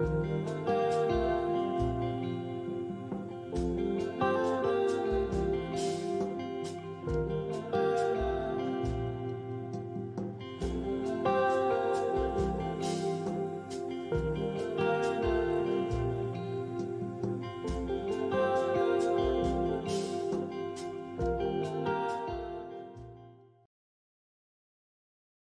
嗯